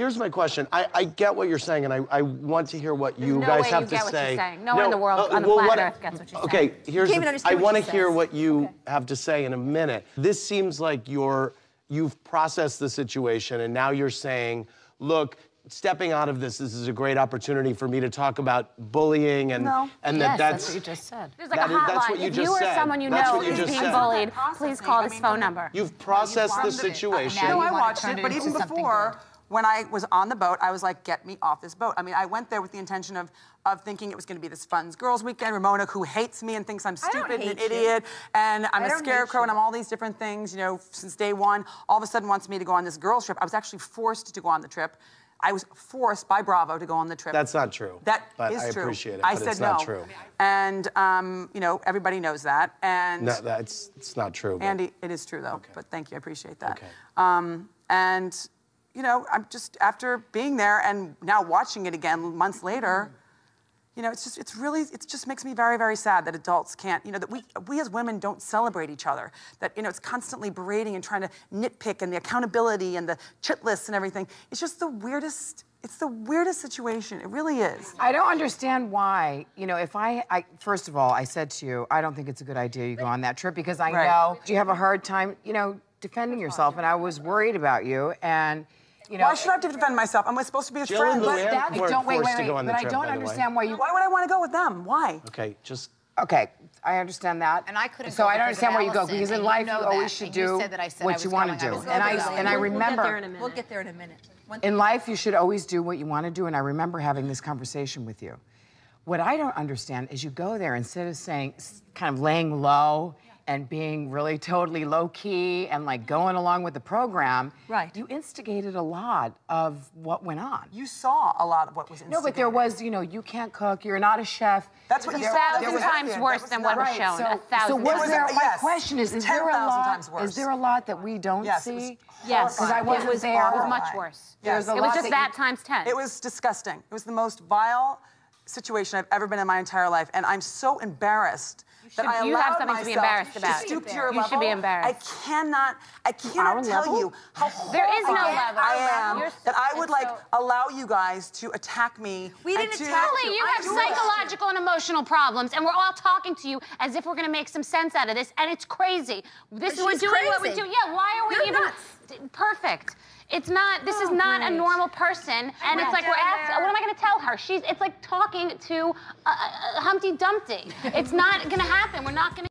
here's my question. I, I get what you're saying, and I, I want to hear what you no guys way have you to get what she's say. saying. No one in the world uh, on the well, planet what- Earth gets what she's okay, saying. here's. can't the- I want to hear says. what you Okay. have to say in a minute. This seems like you're you've processed the situation, and now you're saying, look. Stepping out of this, this is a great opportunity for me to talk about bullying and No. and Yes, that that's that's what you just said. There's like That a is- hotline. that's what you if just you or someone you That's know what you is just being said. bullied, please call I this mean, phone number. You've processed the processed it, situation. now No, you I watched it, it but even before, good. When I was on the boat, I was like, get me off this boat. I mean, I went there with the intention of of thinking it was going to be this fun girls' weekend. Ramona, who hates me and thinks I'm stupid and an hate you. idiot, and I'm I a don't scarecrow, and. I'm all these different things, you know, since day one. All of a sudden wants me to go on this girls' trip. I was actually forced to go on the trip. I was forced by Bravo to go on the trip. That's not true. That but is I true. appreciate it. I but said it's not no. true. And um, you know, everybody knows that. And No, that's it's not true. but- Andy, it is true though. Okay. But thank you, I appreciate that. Okay. Um, and you know, I'm just after being there and now watching it again months later. Mm. You know, it's just it's really it just makes me very very sad that adults can't. You know that we we as women don't celebrate each other. That you know it's constantly berating and trying to nitpick and the accountability and the chit lists and everything. It's just the weirdest. It's the weirdest situation. It really is. I don't understand why. You know, if I, I, first of all, I said to you, I don't think it's a good idea you go on that trip because I Right. know you have a hard time, you know, defending yourself, and I was worried about you, and you know. Why should I have to defend myself? I'm supposed to be a Jill friend. But that, weren't don't wait, forced wait, wait. go on the but trip, I don't by the way. understand why you. why would I want to go with them? Why? Okay, just Okay, I understand that. And I couldn't So go I don't understand where you go because in and you life know you always that, should and you do said that I said I what you want to do. And I and I We'll- we'll get remember there in a minute. We'll get there in a minute. In life you should always do what you want to do and i remember having this conversation with you what i don't understand is you go there instead of saying kind of laying low and being really totally low key and like going along with the program Right. you instigated a lot of what went on You saw a lot of what was instigated. no but there was you know you can't cook you're not a chef That's what you There- saw. there thousand was- times That worse than not what was right. shown. so, a thousand so was times. there my yes, question is is there a lot times worse. is there a lot that we don't Yes, see Yes, because i it wasn't was, there it was much worse. Yes. It was just that that you- times ten. It was disgusting. It was the most vile situation I've ever been in my entire life, and I'm so embarrassed that I should- you allowed have something to be myself embarrassed about. To stoop to your You should be embarrassed. I cannot. I cannot Our tell level? you how There is no level. I am level. You're- that I would like so- allow you guys to attack me. We and didn't to- attack Julie, you have do. psychological and emotional problems, and we're all talking to you as if we're going to make some sense out of this, and it's crazy. This But we're she's doing what we crazy. do. Yeah, why are we You're even nuts. perfect? It's not. This is Oh, not a normal person, and it's like we're asked. What am I going to tell her? She's. It's like talking to uh, Humpty Dumpty. It's not going to happen. We're not going to.